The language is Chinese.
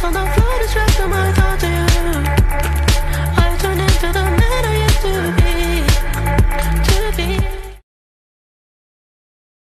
放纵。